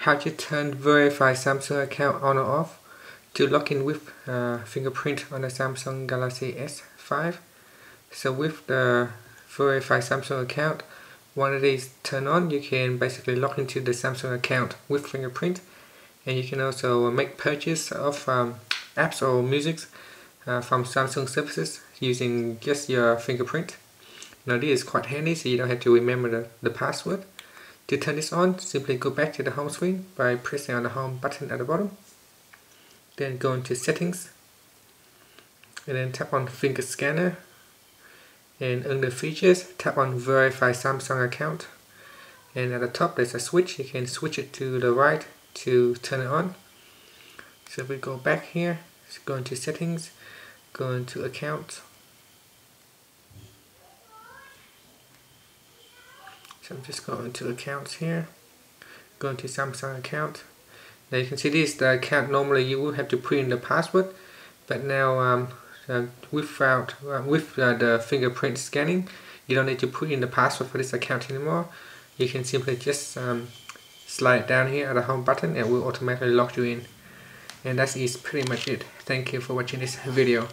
how to turn verify Samsung account on or off? To log in with uh, fingerprint on the Samsung Galaxy S5 so with the verify Samsung account one of these turn on you can basically log into the Samsung account with fingerprint. And you can also make purchase of um, apps or music uh, from Samsung services using just your fingerprint. Now this is quite handy so you don't have to remember the, the password to turn this on, simply go back to the home screen by pressing on the home button at the bottom. Then go into settings and then tap on finger scanner and under features tap on verify Samsung account and at the top there's a switch you can switch it to the right to turn it on so if we go back here go into settings go into account So I'm just going to accounts here, going to Samsung account. Now you can see this the account normally you would have to put in the password, but now um, uh, without uh, with uh, the fingerprint scanning, you don't need to put in the password for this account anymore. You can simply just um, slide down here at the home button and it will automatically log you in. And that is pretty much it. Thank you for watching this video.